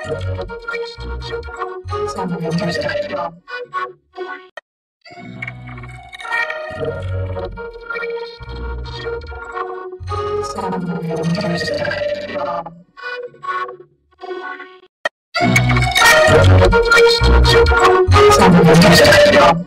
SoundRealtors.com. SoundRealtors.com.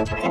Stop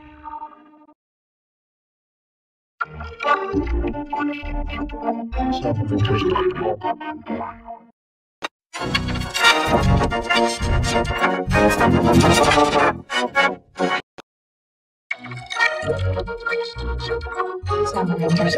Some filters